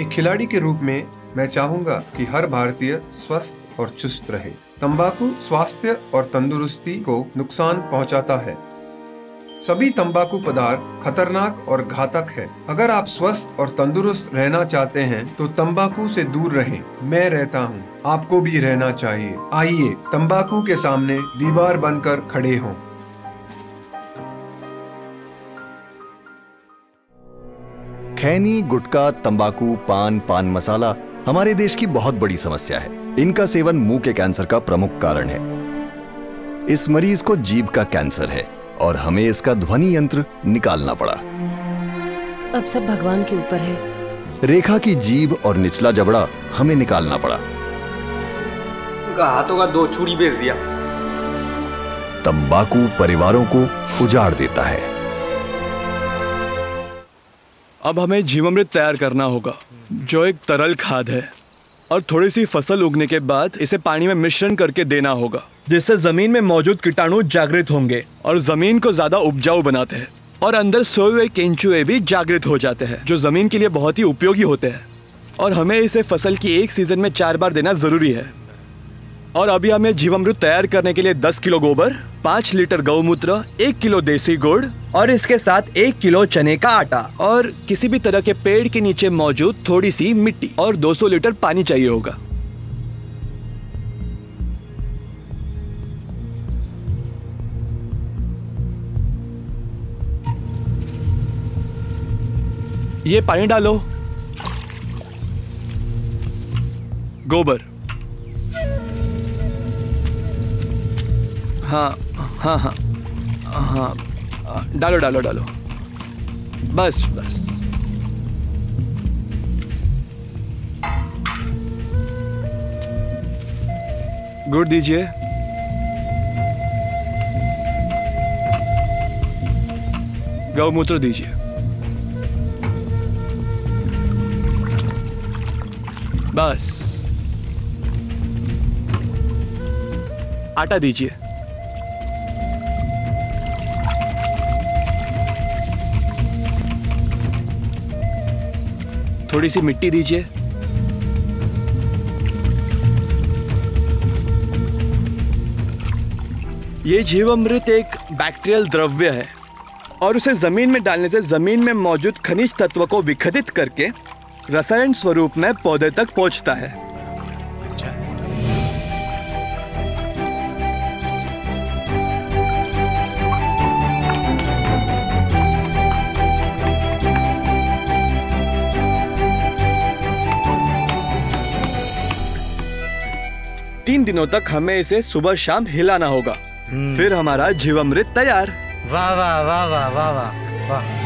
एक खिलाड़ी के रूप में मैं चाहूँगा कि हर भारतीय स्वस्थ और चुस्त रहे। तंबाकू स्वास्थ्य और तंदुरुस्ती को नुकसान पहुंचाता है। सभी तंबाकू पदार्थ खतरनाक और घातक है। अगर आप स्वस्थ और तंदुरुस्त रहना चाहते हैं तो तंबाकू से दूर रहें। मैं रहता हूँ, आपको भी रहना चाहिए। आइए तंबाकू के सामने दीवार बनकर खड़े हों। खैनी गुटखा तंबाकू पान पान मसाला हमारे देश की बहुत बड़ी समस्या है। इनका सेवन मुँह के कैंसर का प्रमुख कारण है। इस मरीज़ को जीभ का कैंसर है और हमें इसका ध्वनि यंत्र निकालना पड़ा। अब सब भगवान के ऊपर है। रेखा की जीभ और निचला जबड़ा हमें निकालना पड़ा। हाथों का दो छुरी बेच दिया। तंबाकू परिवारों को उजाड़ देता है। अब हमें जीवामृत तैयार करना होगा, जो एक तरल खाद है। और थोड़ी सी फ़सल उगने के बाद इसे पानी में मिश्रण करके देना होगा। जिससे ज़मीन में मौजूद कीटाणु जागृत होंगे और ज़मीन को ज़्यादा उपजाऊ बनाते हैं। और अंदर सोए हुए केंचुए भी जागृत हो जाते हैं, जो ज़मीन के लिए बहुत ही उपयोगी होते हैं। और हमें इसे फ़सल की एक सीज़न में चार बार देना ज़रूरी है। और अभी हमें जीवामृत तैयार करने के लिए 10 किलो गोबर 5 लीटर गौमूत्र एक किलो देसी गुड़ और इसके साथ एक किलो चने का आटा और किसी भी तरह के पेड़ के नीचे मौजूद थोड़ी सी मिट्टी और 200 लीटर पानी चाहिए होगा। ये पानी डालो। गोबर। हाँ हाँ हाँ हाँ डालो डालो डालो। बस बस। गुड़ दीजिए। गौमूत्र दीजिए। बस। आटा दीजिए। थोड़ी सी मिट्टी दीजिए। ये जीवामृत एक बैक्टीरियल द्रव्य है और उसे ज़मीन में डालने से ज़मीन में मौजूद खनिज तत्व को विखंडित करके रसायन स्वरूप में पौधे तक पहुँचता है। दिनों तक हमें इसे सुबह शाम हिलाना होगा। फिर हमारा जीवामृत तैयार। वाह वाह वाह वाह वाह वाह वाह।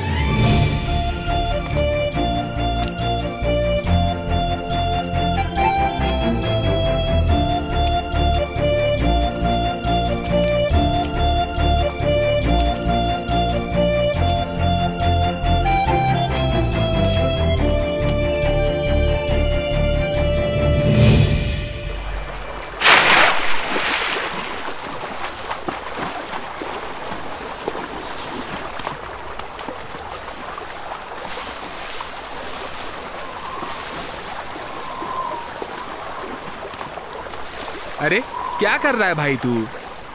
कर रहा है भाई तू?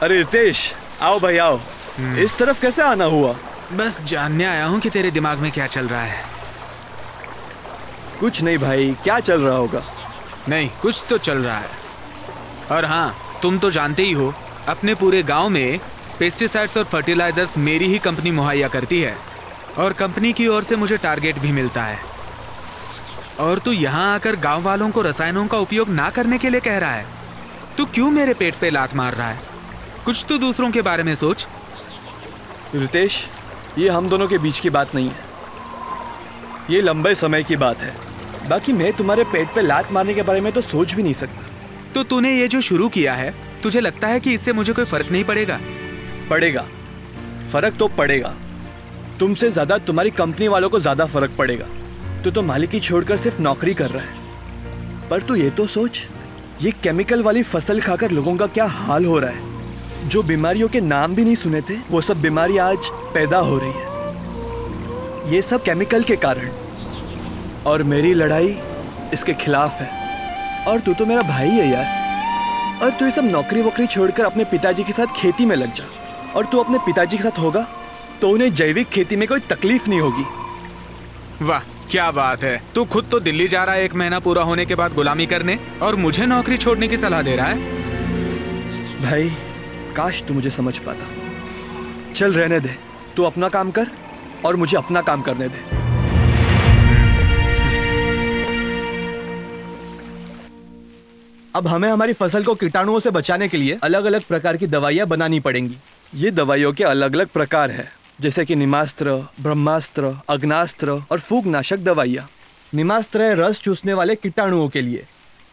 अरे रितेश आओ भाई आओ। इस तरफ़ कैसे आना हुआ? बस जानने आया हूँ कि तेरे दिमाग में क्या चल रहा है। कुछ नहीं भाई क्या चल रहा होगा? नहीं कुछ तो चल रहा है। और हाँ तुम तो जानते ही हो अपने पूरे गाँव में पेस्टिसाइड्स और फर्टिलाइजर्स मेरी ही कंपनी मुहैया करती है। और कंपनी की ओर से मुझे टारगेट भी मिलता है। और तू यहाँ आकर गाँव वालों को रसायनों का उपयोग ना करने के लिए कह रहा है। तू क्यों मेरे पेट पे लात मार रहा है? कुछ तो दूसरों के बारे में सोच। रितेश ये हम दोनों के बीच की बात नहीं है। ये लंबे समय की बात है। बाकी मैं तुम्हारे पेट पे लात मारने के बारे में तो सोच भी नहीं सकता। तो तूने ये जो शुरू किया है तुझे लगता है कि इससे मुझे कोई फ़र्क नहीं पड़ेगा? पड़ेगा। फ़र्क तो पड़ेगा। तुमसे ज़्यादा तुम्हारी कंपनी वालों को ज़्यादा फ़र्क पड़ेगा। तू तो मालिकी छोड़कर सिर्फ़ नौकरी कर रहा है। पर तू ये तो सोच। ये केमिकल वाली फ़सल खाकर लोगों का क्या हाल हो रहा है? जो बीमारियों के नाम भी नहीं सुने थे, वो सब बीमारी आज पैदा हो रही है। ये सब केमिकल के कारण। और मेरी लड़ाई इसके खिलाफ है। और तू तो मेरा भाई है यार। और तू ये सब नौकरी वोकरी छोड़कर अपने पिताजी के साथ खेती में लग जा। और तू अपने पिताजी के साथ होगा तो उन्हें जैविक खेती में कोई तकलीफ़ नहीं होगी। वाह क्या बात है? तू खुद तो दिल्ली जा रहा है एक महीना पूरा होने के बाद गुलामी करने और मुझे नौकरी छोड़ने की सलाह दे रहा है? भाई, काश तू मुझे समझ पाता। चल, रहने दे। तू अपना काम कर और मुझे अपना काम करने दे। अब हमें हमारी फ़सल को कीटाणुओं से बचाने के लिए अलग अलग प्रकार की दवाइयाँ बनानी पड़ेंगी। ये दवाइयों के अलग अलग प्रकार है। जैसे कि निमास्त्र, ब्रह्मास्त्र, अग्नास्त्र और फूगनाशक दवाइयाँ। निमास्त्र है रस चूसने वाले कीटाणुओं के लिए।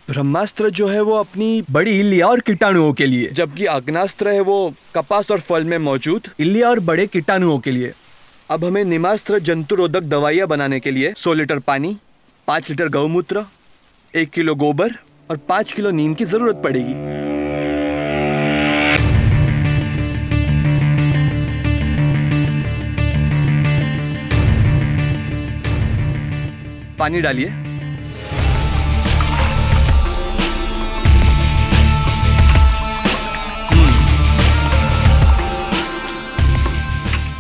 ब्रह्मास्त्र जो है वो अपनी बड़ी इलिया और कीटाणुओं के लिए। जबकि अग्नास्त्र है वो कपास और फल में मौजूद इल्लिया और बड़े कीटाणुओं के लिए। अब हमें निमास्त्र जंतुरोधक दवाइयाँ बनाने के लिए सौ लीटर पानी, पाँच लीटर गौमूत्र, एक किलो गोबर और पाँच किलो नीम की ज़रूरत पड़ेगी। पानी डालिए।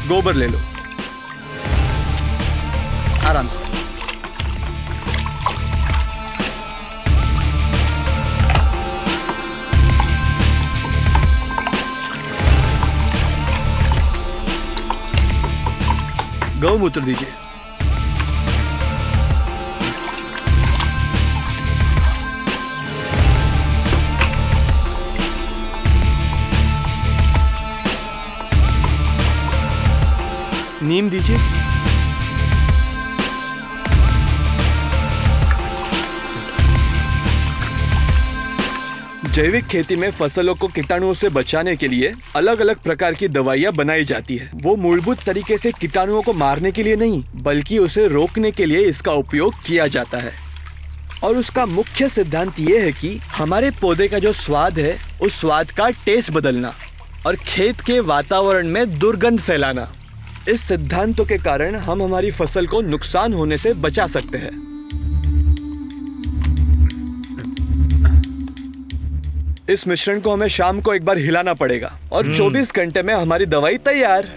गोबर ले लो। आराम से। गौमूत्र दीजिए। नीम दीजिए। जैविक खेती में फ़सलों को कीटाणुओं से बचाने के लिए अलग अलग प्रकार की दवाइयाँ बनाई जाती है। वो मूलभूत तरीके से कीटाणुओं को मारने के लिए नहीं, बल्कि उसे रोकने के लिए इसका उपयोग किया जाता है। और उसका मुख्य सिद्धांत ये है कि हमारे पौधे का जो स्वाद है, उस स्वाद का टेस्ट बदलना और खेत के वातावरण में दुर्गंध फैलाना। इस सिद्धांतों के कारण हम हमारी फ़सल को नुकसान होने से बचा सकते हैं। इस मिश्रण को हमें शाम को एक बार हिलाना पड़ेगा और 24 घंटे में हमारी दवाई तैयार।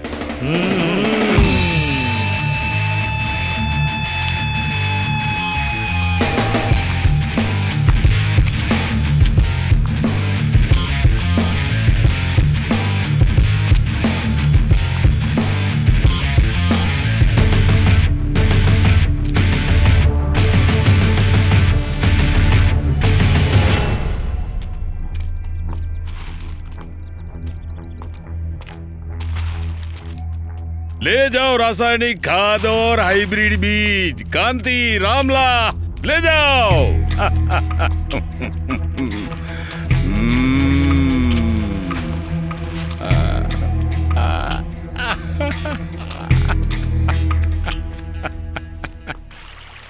ले जाओ रासायनिक खाद और हाइब्रिड बीज। कांति रामला ले जाओ।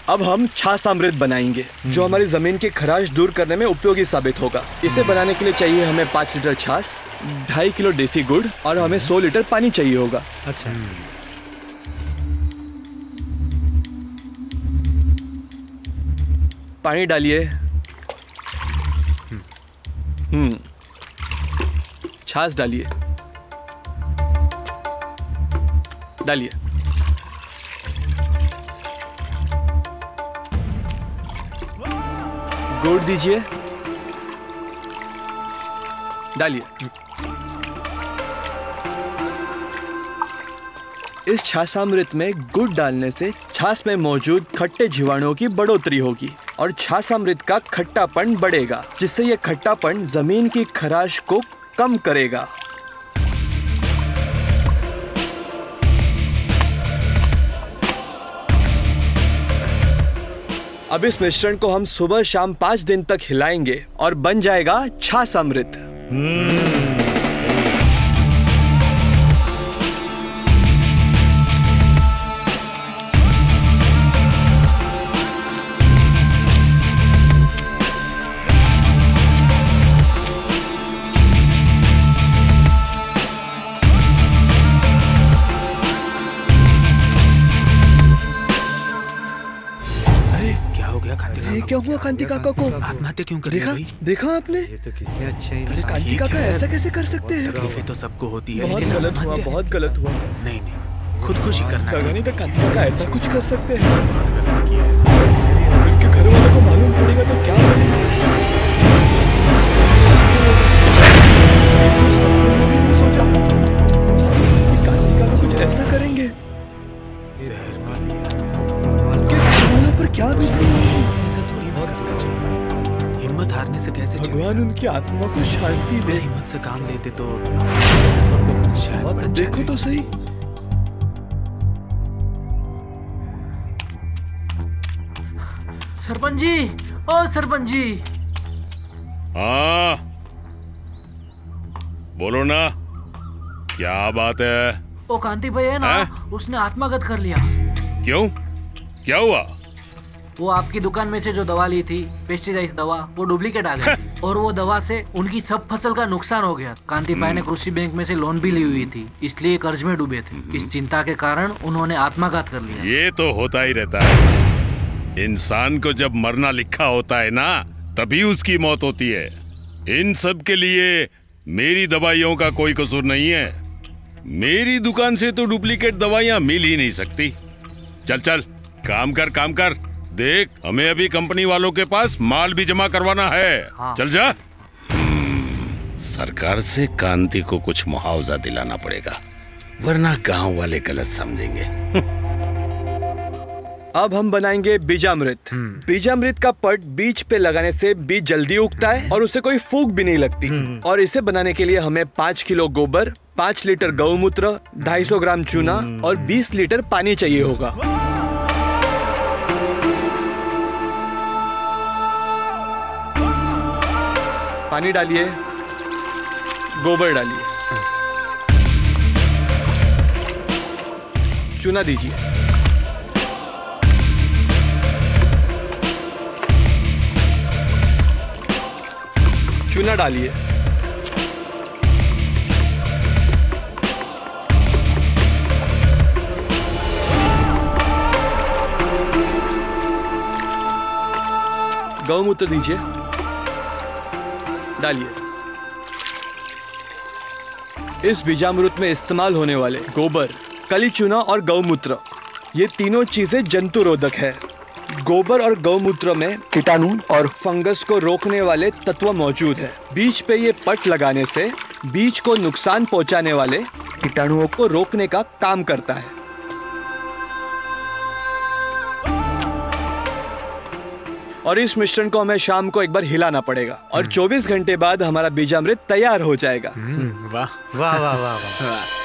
अब हम छाछ अमृत बनाएँगे जो हमारी ज़मीन की खराश दूर करने में उपयोगी साबित होगा। इसे बनाने के लिए चाहिए हमें पाँच लीटर छाछ ढाई किलो देसी गुड़ और हमें सौ लीटर पानी चाहिए होगा। अच्छा। पानी डालिए। हम्म। छाछ डालिए। डालिए। गुड़ दीजिए। डालिए। इस छाछामृत में गुड़ डालने से छाछ में मौजूद खट्टे जीवाणुओं की बढ़ोतरी होगी। और छाछामृत का खट्टापन बढ़ेगा, जिससे यह खट्टापन ज़मीन की खराश को कम करेगा। अब इस मिश्रण को हम सुबह शाम पाँच दिन तक हिलाएँगे और बन जाएगा छाछ अमृत हो गया खाते क्या हुआ कांति काका को आत्महत्या क्यों कर देखा? देखा आपने? ये तो किसने अच्छे अरे कांति काका ऐसा कैसे कर सकते हैं? तकलीफें तो सबको होती है बहुत गलत हुआ बहुत गलत हुआ। नहीं नहीं। खुदकुशी करना लगा ठीक नहीं था कांति काका ऐसा कुछ कर सकते हैं। बहुत गलत किया है। उनके घर वालों को मालूम पड़ेगा तो क्या कांति काका ऐसा करेंगे? पर क्या बीत रही? भगवान उनकी आत्मा को शांति दे। हिम्मत से काम लेते तो शायद देखो तो सही। सरपंच जी ओ सरपंच जी हाँ। बोलो ना क्या बात है? ओ कांति भाई है ना हैं? उसने आत्मागत कर लिया। क्यों? क्या हुआ? वो आपकी दुकान में से जो दवा ली थी पेस्टिसाइड दवा वो डुप्लीकेट आ गई थी। और वो दवा से उनकी सब फ़सल का नुकसान हो गया। कांति भाई ने कृषि बैंक में से लोन भी ली हुई थी इसलिए कर्ज में डूबे थे। इस चिंता के कारण उन्होंने आत्माघात कर लिया। ये तो होता ही रहता है। इंसान को जब मरना लिखा होता है ना तभी उसकी मौत होती है। इन सब के लिए मेरी दवाइयों का कोई कसूर नहीं है। मेरी दुकान से तो डुप्लीकेट दवाइयाँ मिल ही नहीं सकती। चल चल काम कर काम कर। देख हमें अभी कंपनी वालों के पास माल भी जमा करवाना है। हाँ। चल जा। हम्म, सरकार से कांति को कुछ मुआवजा दिलाना पड़ेगा वरना गाँव वाले गलत समझेंगे। अब हम बनाएँगे बीजामृत। बीजामृत का पट बीज पे लगाने से बीज जल्दी उगता है और उसे कोई फूक भी नहीं लगती। और इसे बनाने के लिए हमें पाँच किलो गोबर पाँच लीटर गौमूत्र ढाई सौ ग्राम चूना और बीस लीटर पानी चाहिए होगा। पानी डालिए गोबर डालिए। चूना दीजिए। चूना डालिए। गौमूत्र दीजिए। डालिए। इस बीजामृत में इस्तेमाल होने वाले गोबर कली चूना और गौमूत्र, ये तीनों चीज़ें जंतु रोधक है। गोबर और गौमूत्र में कीटाणु और फंगस को रोकने वाले तत्व मौजूद है। बीज पे ये पट लगाने से बीज को नुकसान पहुँचाने वाले कीटाणुओं को रोकने का काम करता है। और इस मिश्रण को हमें शाम को एक बार हिलाना पड़ेगा और 24 घंटे बाद हमारा बीजामृत तैयार हो जाएगा। वाह वाह वाह वाह। वाह।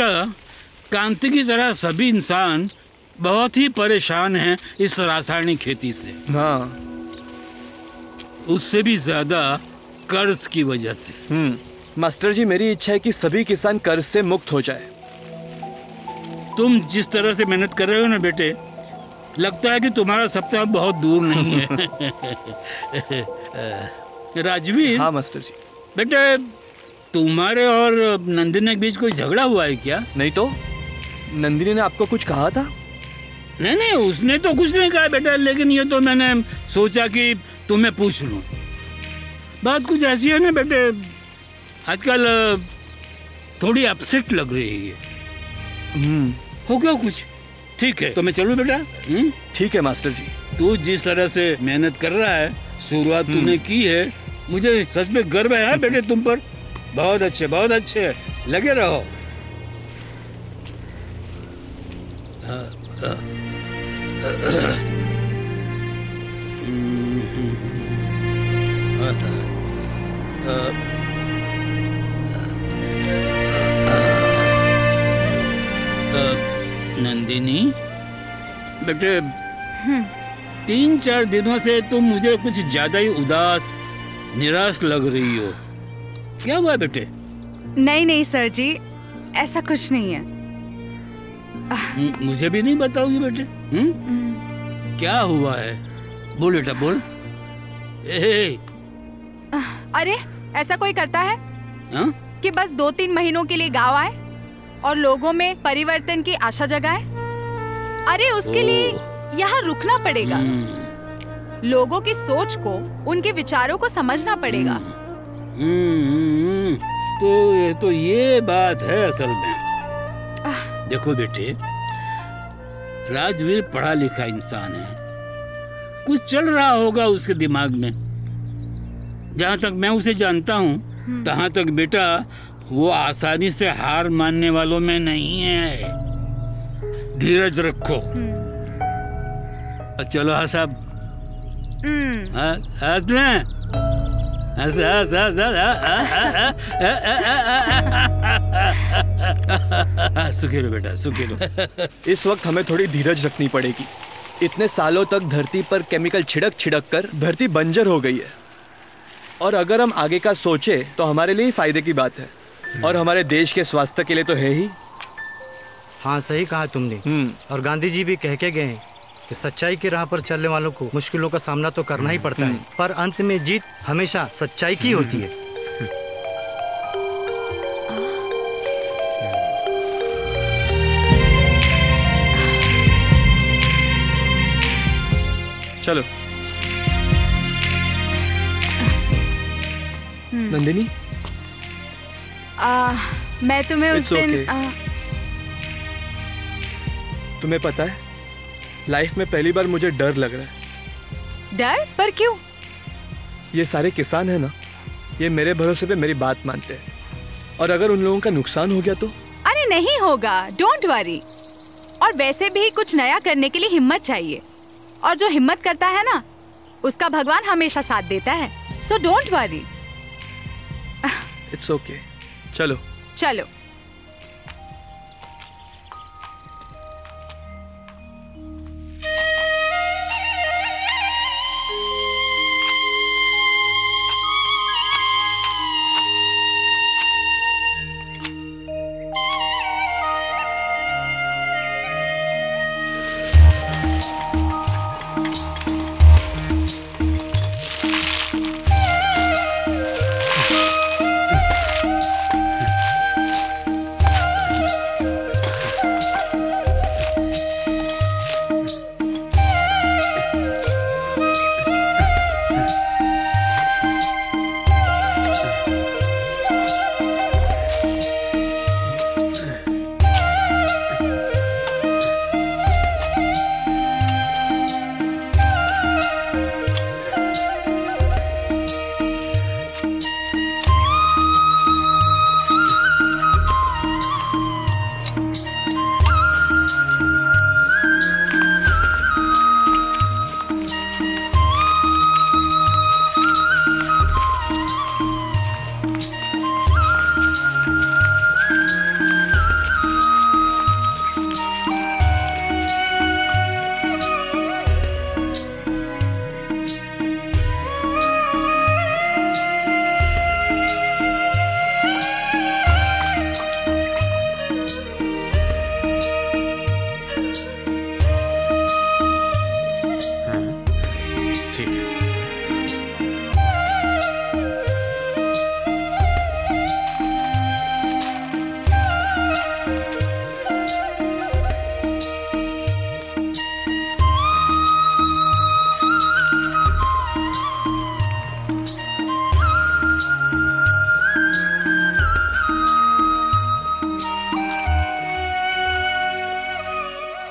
बेटा कांति की तरह सभी इंसान बहुत ही परेशान हैं इस रासायनिक खेती से। हाँ। उससे भी ज़्यादा कर्ज की वजह से। हम्म मास्टर जी मेरी इच्छा है कि सभी किसान कर्ज से मुक्त हो जाए। तुम जिस तरह से मेहनत कर रहे हो ना बेटे लगता है कि तुम्हारा सप्ताह बहुत दूर नहीं है। राजवीर हाँ मास्टर जी। बेटे तुम्हारे और नंदिनी के बीच कोई झगड़ा हुआ है क्या? नहीं तो? नंदिनी ने आपको कुछ कहा था? नहीं नहीं उसने तो कुछ नहीं कहा बेटा लेकिन ये तो मैंने सोचा कि तुम्हें पूछ लूँ। बात कुछ ऐसी है ना बेटे आजकल थोड़ी अपसेट लग रही है। हम्म। हो गया कुछ? ठीक है। तो मैं चलूँ बेटा? हम्म? ठीक है मास्टर जी। तू जिस तरह से मेहनत कर रहा है शुरुआत तूने की है मुझे सच में गर्व है हाँ बेटे तुम पर। बहुत अच्छे बहुत अच्छे। लगे रहो। नंदिनी? बेटे। तीन चार दिनों से तुम मुझे कुछ ज़्यादा ही उदास निराश लग रही हो। क्या हुआ बेटे? नहीं नहीं सर जी ऐसा कुछ नहीं है। हम्म, मुझे भी नहीं बताओगी बेटे हम्म? क्या हुआ है? बोल बेटा बोल। ए, अरे ऐसा कोई करता है? हाँ? कि बस दो तीन महीनों के लिए गाँव आए और लोगों में परिवर्तन की आशा जगाए? अरे उसके लिए यहाँ रुकना पड़ेगा। लोगों की सोच को उनके विचारों को समझना पड़ेगा। हम्म, हम्म, तो ये तो ये बात है असल में। देखो बेटे राजवीर पढ़ा लिखा इंसान है। कुछ चल रहा होगा उसके दिमाग में। जहाँ तक मैं उसे जानता हूँ तहाँ तक बेटा वो आसानी से हार मानने वालों में नहीं है। धीरज रखो। चलो हाँ साहब। हम्म, हाँ, हंस लें। सुखी लो बेटा सुखी लो इस वक्त हमें थोड़ी धीरज रखनी पड़ेगी। इतने सालों तक धरती पर केमिकल छिड़क छिड़क कर धरती बंजर हो गई है। और अगर हम आगे का सोचे तो हमारे लिए ही फ़ायदे की बात है। और हमारे देश के स्वास्थ्य के लिए तो है ही। हाँ सही कहा तुमने। और गांधी जी भी कह के गए हैं कि सच्चाई के राह पर चलने वालों को मुश्किलों का सामना तो करना ही पड़ता है। पर अंत में जीत हमेशा सच्चाई की होती है। चलो। हम्म। नंदिनी? आ, मैं तुम्हें उस दिन okay. आ, तुम्हें पता है? लाइफ में पहली बार मुझे डर लग रहा है। डर? पर क्यों? ये सारे किसान है ना? ये मेरे भरोसे पे मेरी बात मानते हैं। और अगर उन लोगों का नुकसान हो गया तो? अरे नहीं होगा डोंट वरी और वैसे भी कुछ नया करने के लिए हिम्मत चाहिए। और जो हिम्मत करता है ना उसका भगवान हमेशा साथ देता है। So don't worry it's okay चलो। चलो।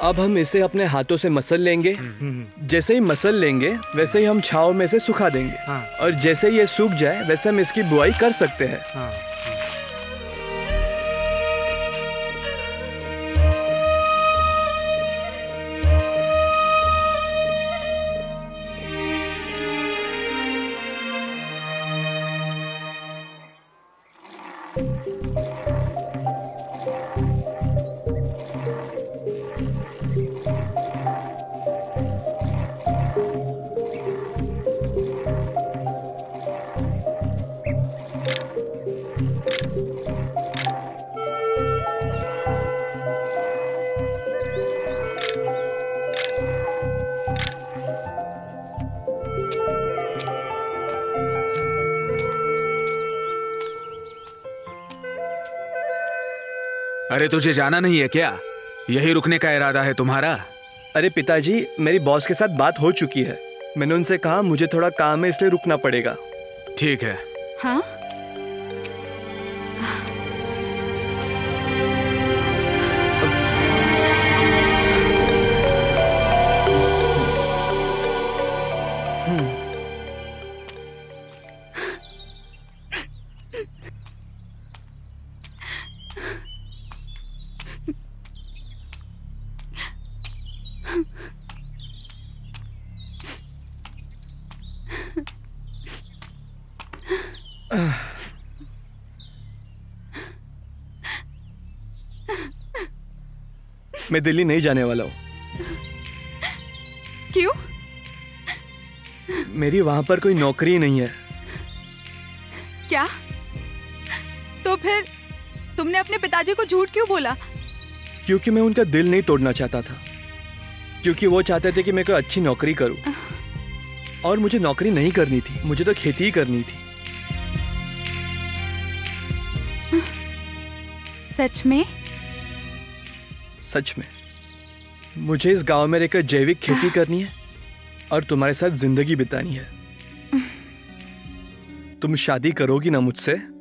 अब हम इसे अपने हाथों से मसल लेंगे। जैसे ही मसल लेंगे वैसे ही हम छाव में से सुखा देंगे। हाँ। और जैसे ये सूख जाए वैसे हम इसकी बुआई कर सकते हैं। हाँ। अरे तुझे जाना नहीं है क्या? यही रुकने का इरादा है तुम्हारा? अरे पिताजी मेरी बॉस के साथ बात हो चुकी है। मैंने उनसे कहा मुझे थोड़ा काम है इसलिए रुकना पड़ेगा। ठीक है। हाँ? मैं दिल्ली नहीं जाने वाला हूँ। क्यों? मेरी वहाँ पर कोई नौकरी नहीं है। क्या? तो फिर तुमने अपने पिताजी को झूठ क्यों बोला? क्योंकि मैं उनका दिल नहीं तोड़ना चाहता था। क्योंकि वो चाहते थे कि मैं कोई अच्छी नौकरी करूँ। और मुझे नौकरी नहीं करनी थी मुझे तो खेती ही करनी थी। सच में? सच में। मुझे इस गाँव में रहकर जैविक खेती करनी है और तुम्हारे साथ ज़िंदगी बितानी है। तुम शादी करोगी ना मुझसे?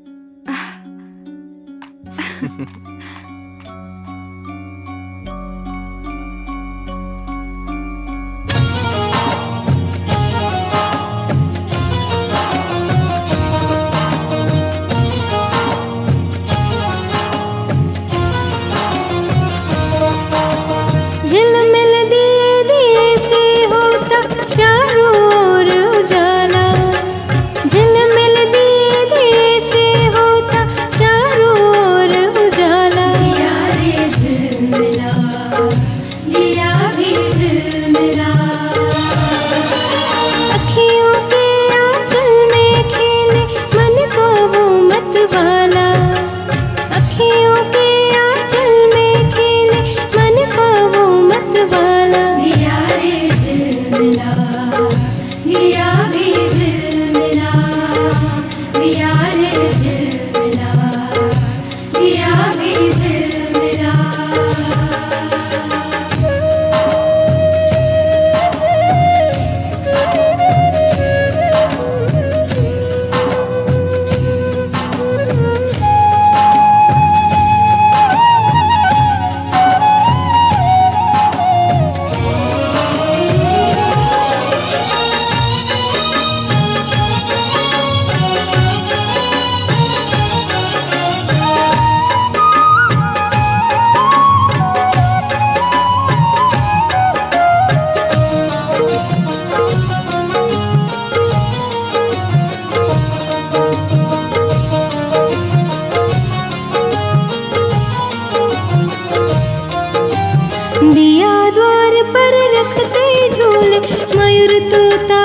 मयूर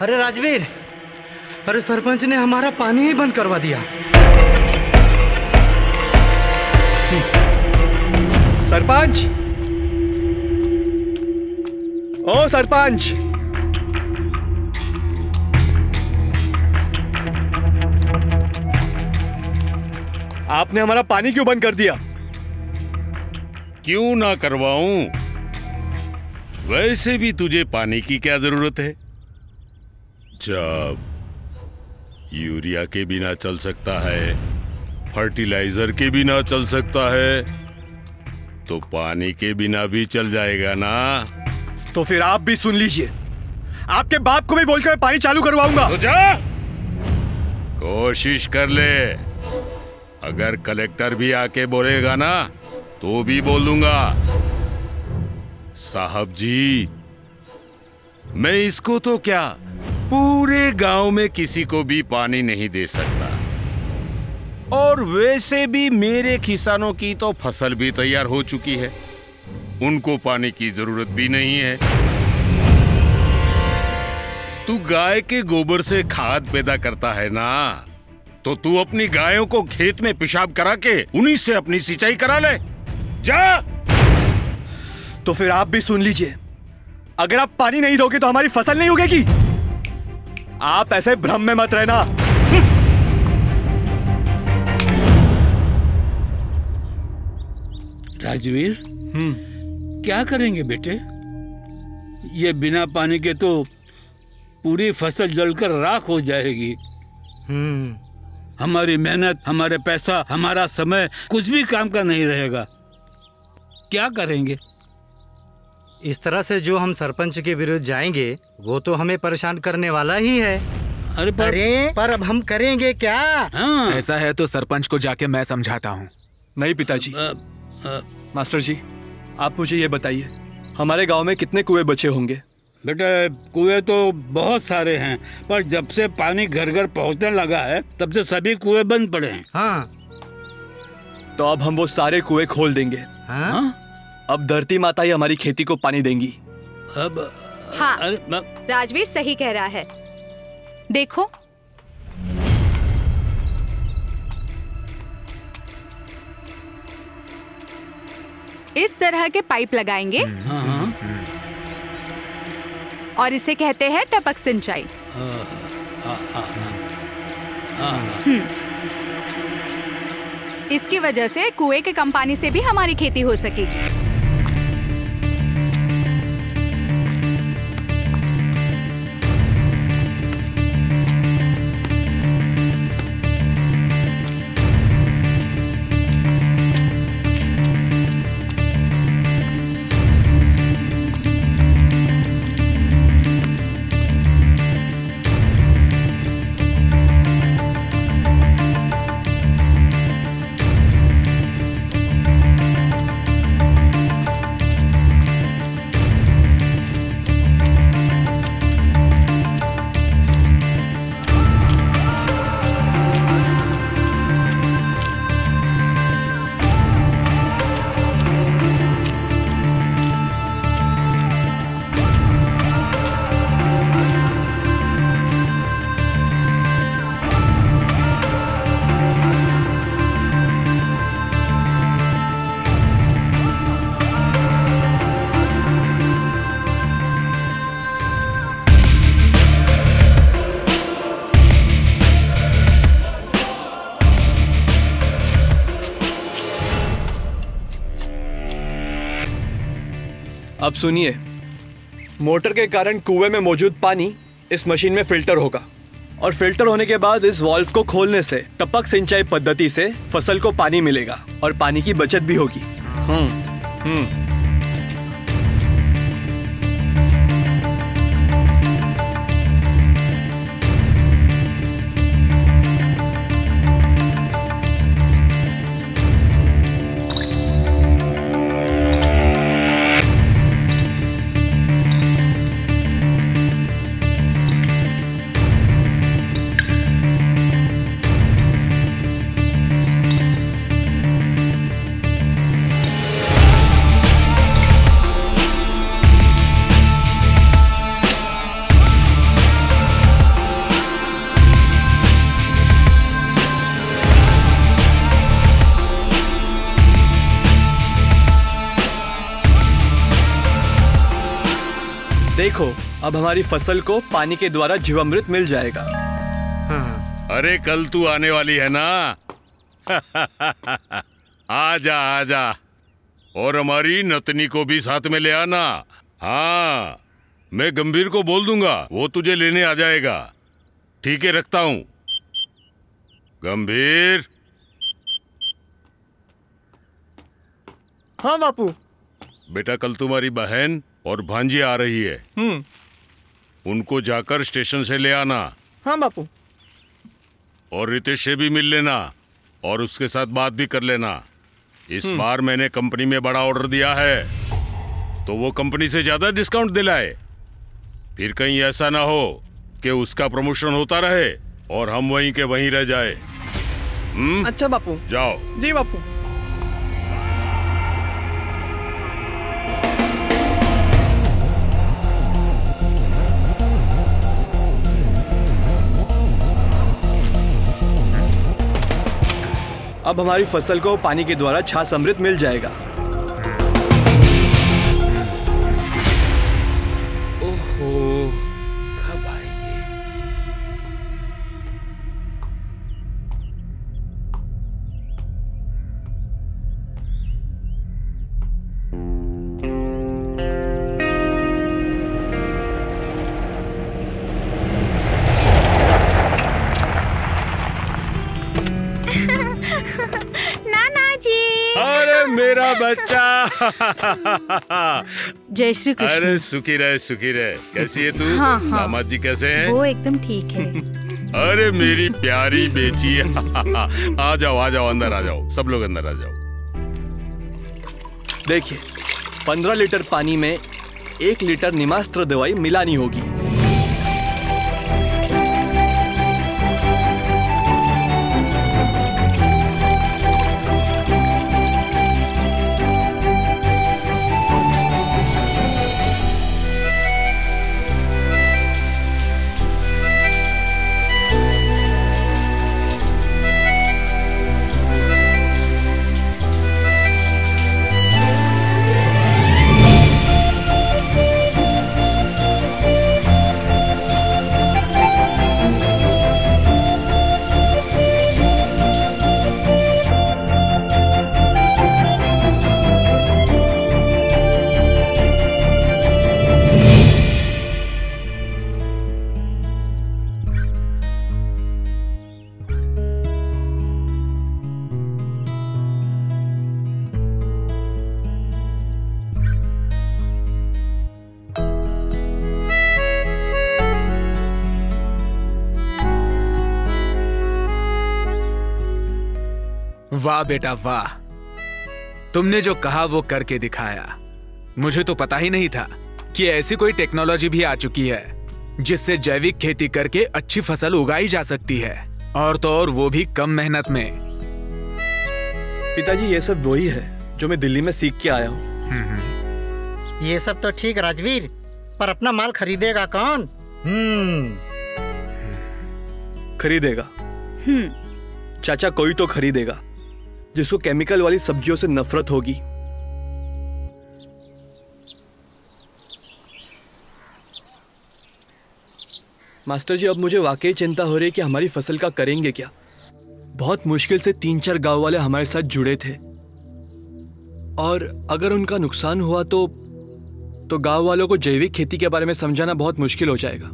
अरे राजवीर अरे सरपंच ने हमारा पानी ही बंद करवा दिया। सरपंच? ओ सरपंच! आपने हमारा पानी क्यों बंद कर दिया? क्यों ना करवाऊं? वैसे भी तुझे पानी की क्या ज़रूरत है? जब यूरिया के बिना चल सकता है फर्टिलाइज़र के बिना चल सकता है तो पानी के बिना भी चल जाएगा ना? तो फिर आप भी सुन लीजिए। आपके बाप को भी बोलकर मैं पानी चालू करवाऊँगा। तो जा। कोशिश कर ले। अगर कलेक्टर भी आके बोलेगा ना तो भी बोल दूँगा साहब जी मैं इसको तो क्या पूरे गाँव में किसी को भी पानी नहीं दे सकता। और वैसे भी मेरे किसानों की तो फ़सल भी तैयार हो चुकी है। उनको पानी की ज़रूरत भी नहीं है। तू गाय के गोबर से खाद पैदा करता है ना? तो तू अपनी गायों को खेत में पेशाब करा के उन्हीं से अपनी सिंचाई करा ले। जा! तो फिर आप भी सुन लीजिए। अगर आप पानी नहीं दोगे तो हमारी फ़सल नहीं उगेगी। आप ऐसे भ्रम में मत रहना। राजवीर? क्या करेंगे बेटे? ये बिना पानी के तो पूरी फ़सल जलकर राख हो जाएगी। हमारी मेहनत हमारे पैसा हमारा समय कुछ भी काम का नहीं रहेगा। क्या करेंगे? इस तरह से जो हम सरपंच के विरुद्ध जाएँगे वो तो हमें परेशान करने वाला ही है। अरे पर, अरे पर अब हम करेंगे क्या? हाँ। ऐसा है तो सरपंच को जाके मैं समझाता हूँ। नहीं पिताजी। मास्टर जी आप मुझे ये बताइए हमारे गाँव में कितने कुएँ बचे होंगे? बेटा कुएँ तो बहुत सारे हैं पर जब से पानी घर घर पहुँचने लगा है तब से सभी कुएँ बंद पड़े हैं। हाँ। तो अब हम वो सारे कुएँ खोल देंगे। हाँ? अब धरती माता ही हमारी खेती को पानी देंगी। अब हाँ। राजवीर सही कह रहा है। देखो। इस तरह के पाइप लगाएँगे। हाँ हाँ। और इसे कहते हैं टपक सिंचाई। हम्म। इसकी वजह से कुएँ के कम पानी से भी हमारी खेती हो सकेगी। अब सुनिए। मोटर के कारण कुएँ में मौजूद पानी इस मशीन में फ़िल्टर होगा और फ़िल्टर होने के बाद इस वॉल्व को खोलने से, टपक सिंचाई पद्धति से फ़सल को पानी मिलेगा और पानी की बचत भी होगी। हम्म हम्म। देखो अब हमारी फ़सल को पानी के द्वारा जीवामृत मिल जाएगा। अरे कल तू आने वाली है ना? आजा आजा। और हमारी नतनी को भी साथ में ले आना। हाँ मैं गंभीर को बोल दूँगा वो तुझे लेने आ जाएगा। ठीक है रखता हूँ। गंभीर। हाँ बापू। बेटा कल तुम्हारी बहन और भांजी आ रही है। हम्म। उनको जाकर स्टेशन से ले आना। हाँ बापू। और रितेश से भी मिल लेना और उसके साथ बात भी कर लेना। इस हम्म। बार मैंने कंपनी में बड़ा ऑर्डर दिया है तो वो कंपनी से ज़्यादा डिस्काउंट दिलाए। फिर कहीं ऐसा ना हो कि उसका प्रमोशन होता रहे और हम वहीं के वहीं रह जाए। हम्म? अच्छा बापू। जाओ। जी बापू। अब हमारी फ़सल को पानी के द्वारा छा समृद्ध मिल जाएगा। बच्चा। जय श्री कृष्ण। अरे सुखी रहे सुखी रहे। कैसी है तू? हाँ, हाँ। दामाद जी कैसे हैं? वो एकदम ठीक है। अरे मेरी प्यारी बेची। आ जाओ आ जाओ अंदर आ जाओ। सब लोग अंदर आ जाओ। देखिए पंद्रह लीटर पानी में एक लीटर निमास्त्र दवाई मिलानी होगी। वाह बेटा वाह। तुमने जो कहा वो करके दिखाया। मुझे तो पता ही नहीं था कि ऐसी कोई टेक्नोलॉजी भी आ चुकी है जिससे जैविक खेती करके अच्छी फ़सल उगाई जा सकती है। और तो और वो भी कम मेहनत में। पिताजी ये सब वही है जो मैं दिल्ली में सीख के आया हूँ। ये सब तो ठीक राजवीर पर अपना माल खरीदेगा कौन? हम्म। खरीदेगा। हम्म। चाचा कोई तो खरीदेगा। जिसको केमिकल वाली सब्जियों से नफरत होगी। मास्टर जी, अब मुझे वाकई चिंता हो रही है कि हमारी फ़सल का करेंगे क्या? बहुत मुश्किल से तीन चार गाँव वाले हमारे साथ जुड़े थे। और अगर उनका नुकसान हुआ तो तो गाँव वालों को जैविक खेती के बारे में समझाना बहुत मुश्किल हो जाएगा।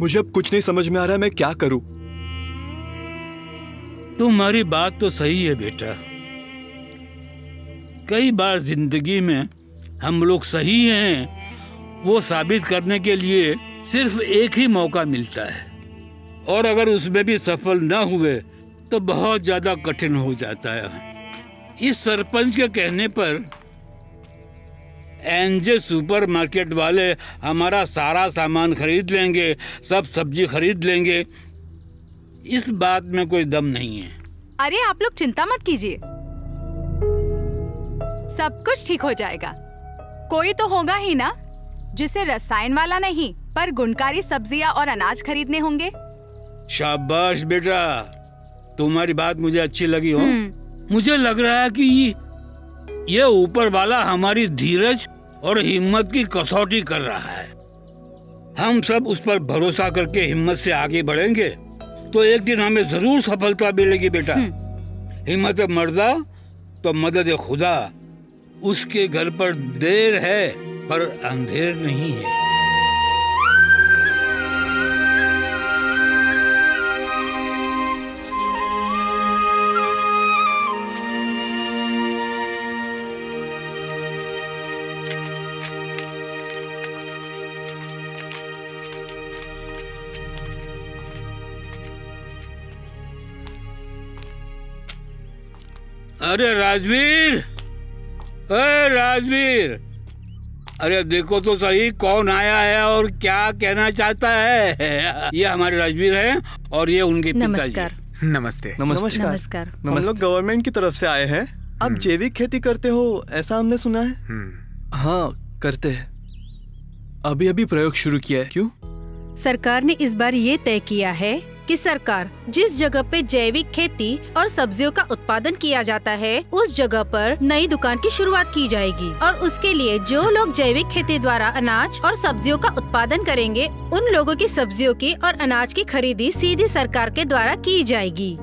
मुझे अब कुछ नहीं समझ में आ रहा है, मैं क्या करूँ? तुम्हारी बात तो सही है बेटा। कई बार ज़िंदगी में हम लोग सही हैं, वो साबित करने के लिए सिर्फ़ एक ही मौका मिलता है। और अगर उसमें भी सफल न हुए तो बहुत ज़्यादा कठिन हो जाता है। इस सरपंच के कहने पर, एनजे सुपरमार्केट वाले हमारा सारा सामान खरीद लेंगे, सब सब्ज़ी खरीद लेंगे इस बात में कोई दम नहीं है। अरे आप लोग चिंता मत कीजिए। सब कुछ ठीक हो जाएगा। कोई तो होगा ही ना जिसे रसायन वाला नहीं पर गुणकारी सब्ज़ियाँ और अनाज खरीदने होंगे। शाबाश बेटा तुम्हारी बात मुझे अच्छी लगी हो। मुझे लग रहा है कि ये ऊपर वाला हमारी धीरज और हिम्मत की कसौटी कर रहा है। हम सब उस पर भरोसा करके हिम्मत से आगे बढ़ेंगे। तो एक दिन हमें ज़रूर सफलता मिलेगी बेटा। हिम्मत मर्दा तो मदद खुदा। उसके घर पर देर है पर अंधेर नहीं है। अरे राजवीर अरे राजवीर। अरे देखो तो सही कौन आया है और क्या कहना चाहता है। ये हमारे राजवीर हैं और ये उनके नमस्कार। पिताजी नमस्ते। नमस्कार। नमस्कार। हम लोग गवर्नमेंट की तरफ़ से आए हैं। आप जैविक खेती करते हो ऐसा हमने सुना है? हाँ करते हैं। अभी अभी प्रयोग शुरू किया है। क्यों? सरकार ने इस बार ये तय किया है कि सरकार जिस जगह पे जैविक खेती और सब्जियों का उत्पादन किया जाता है उस जगह पर नई दुकान की शुरुआत की जाएगी। और उसके लिए जो लोग जैविक खेती द्वारा अनाज और सब्जियों का उत्पादन करेंगे उन लोगों की सब्जियों की और अनाज की खरीदी सीधी सरकार के द्वारा की जाएगी।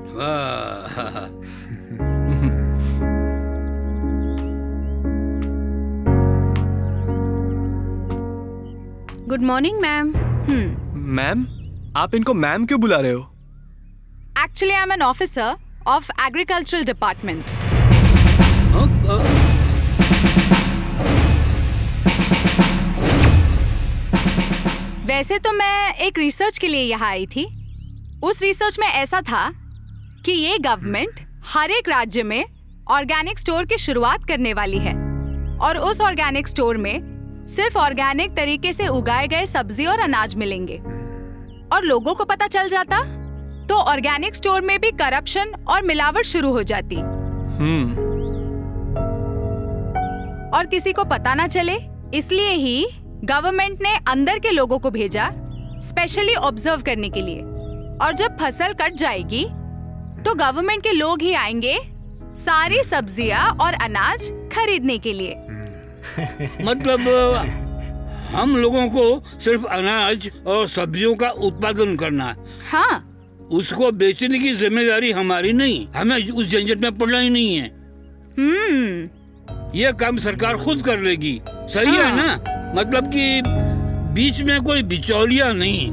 गुड मॉर्निंग मैम मैम आप इनको मैम क्यों बुला रहे हो? Actually I am an officer of agricultural department वैसे तो मैं एक रिसर्च के लिए यहाँ आई थी। उस रिसर्च में ऐसा था कि ये गवर्नमेंट हर एक राज्य में ऑर्गेनिक स्टोर की शुरुआत करने वाली है। और उस ऑर्गेनिक स्टोर में सिर्फ़ ऑर्गेनिक तरीके से उगाए गए सब्ज़ी और अनाज मिलेंगे। और लोगों को पता चल जाता तो ऑर्गेनिक स्टोर में भी करप्शन और मिलावट शुरू हो जाती। हम्म। और किसी को पता ना चले इसलिए ही गवर्नमेंट ने अंदर के लोगों को भेजा स्पेशली ऑब्ज़र्व करने के लिए। और जब फ़सल कट जाएगी तो गवर्नमेंट के लोग ही आएँगे सारी सब्ज़ियाँ और अनाज खरीदने के लिए। मतलब हम लोगों को सिर्फ़ अनाज और सब्जियों का उत्पादन करना है। हाँ। उसको बेचने की ज़िम्मेदारी हमारी नहीं। हमें उस झंझट में पड़ना ही नहीं है। हम्म। ये काम सरकार खुद कर लेगी। सही हाँ। है। ना? मतलब कि बीच में कोई बिचौलिया नहीं।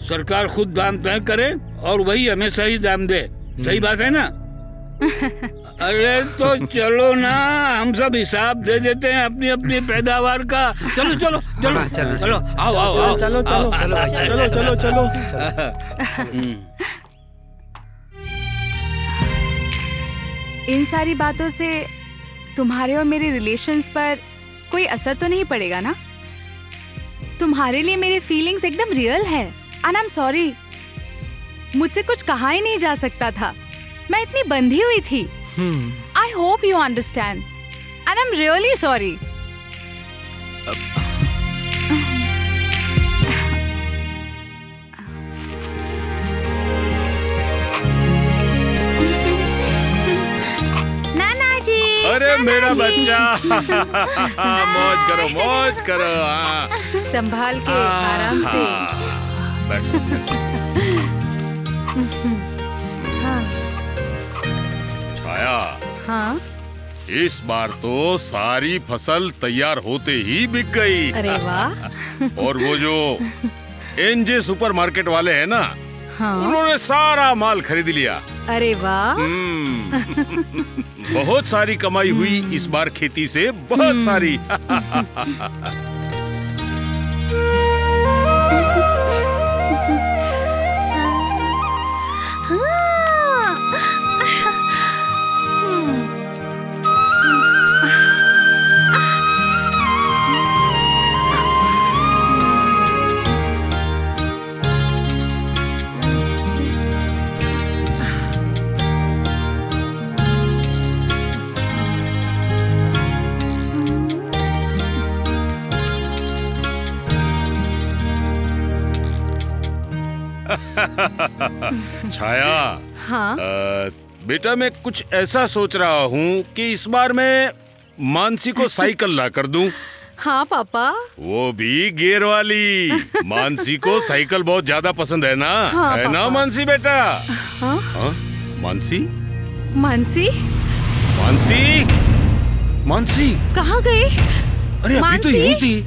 सरकार खुद दाम तय करे और वही हमें सही दाम दे। सही बात है ना? अरे तो चलो ना हम सब हिसाब दे देते हैं अपनी अपनी पैदावार का। चलो चलो चलो चलो, चलो आओ आओ आओ चलो चलो चलो चलो चलो चलो हम्म। इन सारी बातों से तुम्हारे और मेरे रिलेशंस पर कोई असर तो नहीं पड़ेगा ना? तुम्हारे लिए मेरे फीलिंग्स एकदम रियल है। एंड आई एम सॉरी मुझसे कुछ कहा ही नहीं जा सकता था। मैं इतनी बंधी हुई थी। I hope you understand and I am really sorry अरे मेरा बच्चा। मौज करो मौज करो हाँ। संभाल के आराम से। हाँ, बैठो हाँ। हाँ इस बार तो सारी फ़सल तैयार होते ही बिक गई। अरे वाह। और वो जो एनजे सुपरमार्केट वाले हैं ना हाँ। उन्होंने सारा माल खरीद लिया। अरे वाह। बहुत सारी कमाई हुई इस बार खेती से बहुत सारी। छाया हाँ? अ, बेटा मैं कुछ ऐसा सोच रहा हूँ कि इस बार मैं मानसी को साइकिल ला कर दूँ। हाँ पापा। वो भी गियर वाली। मानसी को साइकिल बहुत ज़्यादा पसंद है ना? हाँ, है ना मानसी बेटा? हाँ? हाँ? मानसी? मानसी? मानसी? मानसी? कहाँ गए अरे अभी तो यही थी।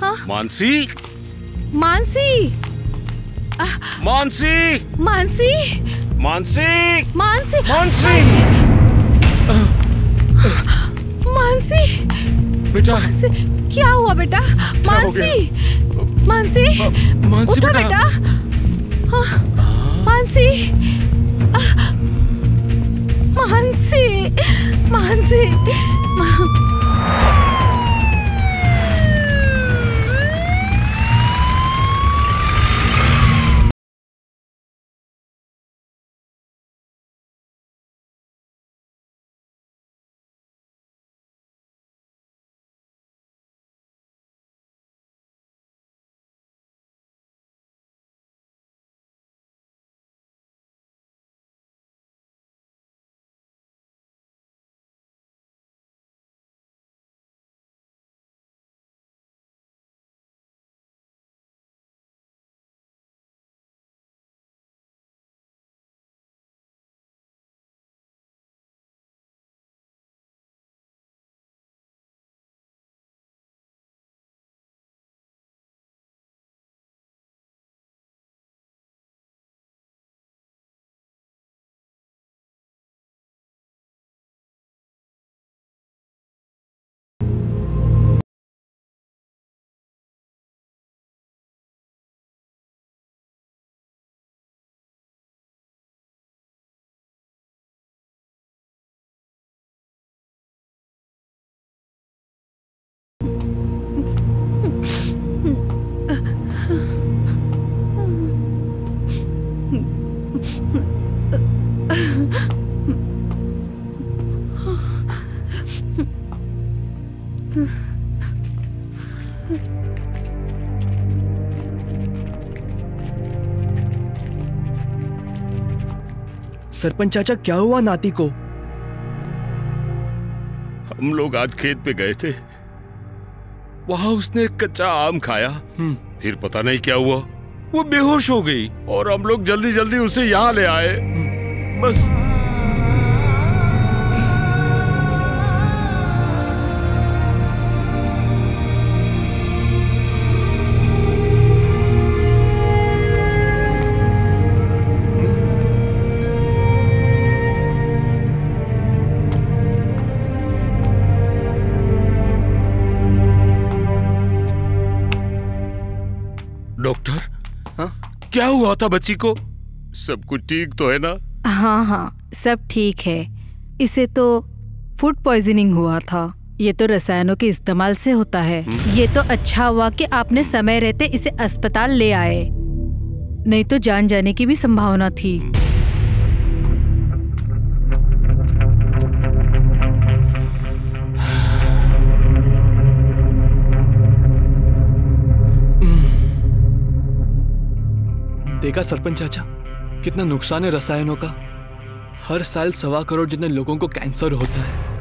हाँ? मानसी? मानसी? मानसी। मानसी? मानसी। मानसी? मानसी। मानसी? बेटा। मानसी क्या हुआ बेटा? मानसी? मानसी? मानसी उठो बेटा। बेटा। हाँ, मानसी। मानसी। मानसी। सरपंच चाचा क्या हुआ नाती को? हम लोग आज खेत पे गए थे। वहाँ उसने कच्चा आम खाया। फिर पता नहीं क्या हुआ। वो बेहोश हो गई। और हम लोग जल्दी जल्दी उसे यहाँ ले आए। बस। क्या हुआ था बच्ची को? सब कुछ ठीक तो है ना? हाँ हाँ सब ठीक है। इसे तो फ़ूड पॉइजनिंग हुआ था। ये तो रसायनों के इस्तेमाल से होता है। ये तो अच्छा हुआ कि आपने समय रहते इसे अस्पताल ले आए। नहीं तो जान जाने की भी संभावना थी। देखा सरपंच चाचा? कितना नुकसान है रसायनों का। हर साल सवा करोड़ जितने लोगों को कैंसर होता है।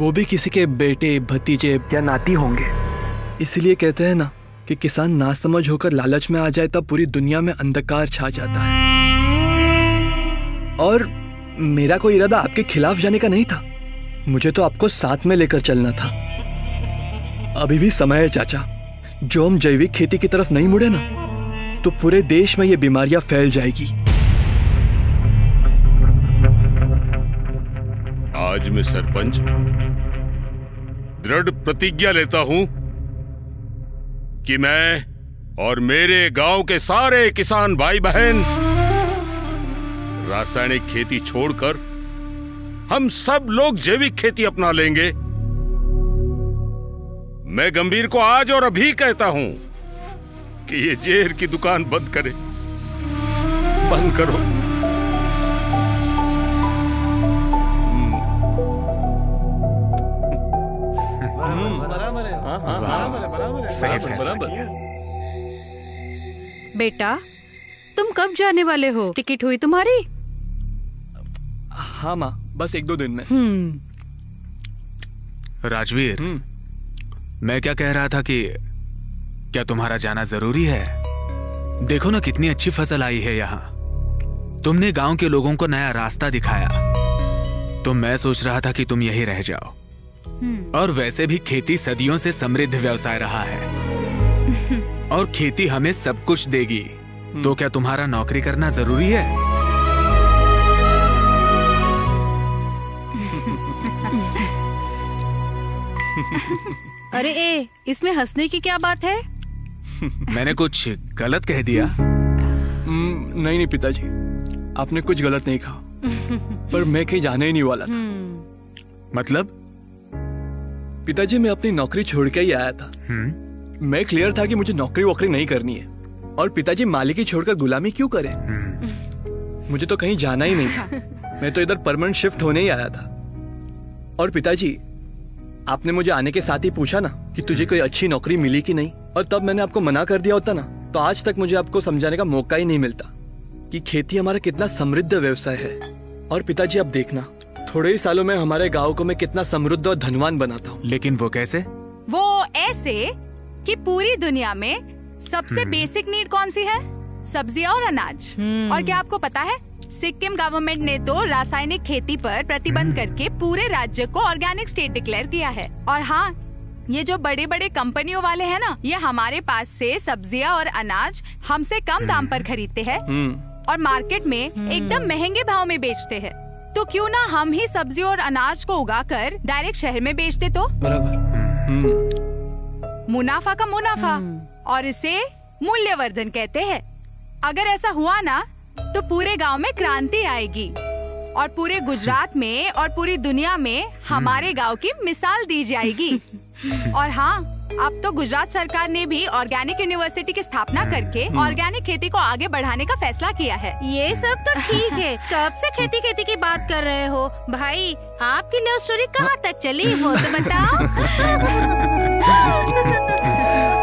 वो भी किसी के बेटे, भतीजे या नाती होंगे। इसलिए कहते हैं ना कि किसान नासमझ होकर लालच में आ जाए तब पूरी दुनिया में अंधकार छा जाता है। और मेरा कोई इरादा आपके खिलाफ जाने का नहीं था। मुझे तो आपको साथ में लेकर चलना था। अभी भी समय है चाचा। जो हम जैविक खेती की तरफ़ नहीं मुड़े ना तो पूरे देश में ये बीमारियाँ फैल जाएगी। आज मैं सरपंच दृढ़ प्रतिज्ञा लेता हूँ कि मैं और मेरे गाँव के सारे किसान भाई बहन रासायनिक खेती छोड़कर हम सब लोग जैविक खेती अपना लेंगे। मैं गंभीर को आज और अभी कहता हूँ कि ये जेर की दुकान बंद करे। बंद करो। सही बेटा तुम कब जाने वाले हो? टिकट हुई तुम्हारी? हाँ माँ बस एक दो दिन में। हम्म। राजवीर मैं क्या कह रहा था कि क्या तुम्हारा जाना ज़रूरी है? देखो ना कितनी अच्छी फ़सल आई है यहाँ। तुमने गाँव के लोगों को नया रास्ता दिखाया। तो मैं सोच रहा था कि तुम यही रह जाओ। और वैसे भी खेती सदियों से समृद्ध व्यवसाय रहा है। और खेती हमें सब कुछ देगी। तो क्या तुम्हारा नौकरी करना ज़रूरी है? अरे ए इसमें हंसने की क्या बात है? मैंने कुछ गलत कह दिया। हम्म, नहीं नहीं पिताजी। आपने कुछ गलत नहीं कहा। पर मैं कहीं जाने ही नहीं वाला था। मतलब? पिताजी मैं अपनी नौकरी छोड़ के ही आया था। मैं क्लियर था कि मुझे नौकरी वोकरी नहीं करनी है। और पिताजी मालिकी छोड़कर गुलामी क्यों करे? मुझे तो कहीं जाना ही नहीं था। मैं तो इधर परमानेंट शिफ्ट होने ही आया था। और पिताजी आपने मुझे आने के साथ ही पूछा ना कि तुझे कोई अच्छी नौकरी मिली कि नहीं? और तब मैंने आपको मना कर दिया होता ना तो आज तक मुझे आपको समझाने का मौका ही नहीं मिलता कि खेती हमारा कितना समृद्ध व्यवसाय है। और पिताजी अब देखना थोड़े ही सालों में हमारे गाँव को मैं कितना समृद्ध और धनवान बनाता हूँ। लेकिन वो कैसे? वो ऐसे कि पूरी दुनिया में सबसे बेसिक नीड कौन सी है? सब्ज़ियाँ और अनाज। और क्या आपको पता है? सिक्किम गवर्नमेंट ने तो रासायनिक खेती पर प्रतिबंध करके पूरे राज्य को ऑर्गेनिक स्टेट डिक्लेयर किया है। और हाँ ये जो बड़े बड़े कंपनियों वाले हैं ना ये हमारे पास से सब्ज़ियाँ और अनाज हमसे कम दाम पर खरीदते हैं और मार्केट में एकदम महँगे भाव में बेचते हैं। तो क्यों ना हम ही सब्जियों और अनाज को उगाकर डायरेक्ट शहर में बेचते तो? मुनाफा का मुनाफा। और इसे मूल्यवर्धन कहते हैं। अगर ऐसा हुआ ना तो पूरे गाँव में क्रांति आएगी। और पूरे गुजरात में और पूरी दुनिया में हमारे गाँव की मिसाल दी जाएगी। और हाँ अब तो गुजरात सरकार ने भी ऑर्गेनिक यूनिवर्सिटी की स्थापना करके ऑर्गेनिक खेती को आगे बढ़ाने का फैसला किया है। ये सब तो ठीक है। कब से खेती खेती की बात कर रहे हो? भाई आपकी लव स्टोरी कहाँ तक चली वो तो बताओ।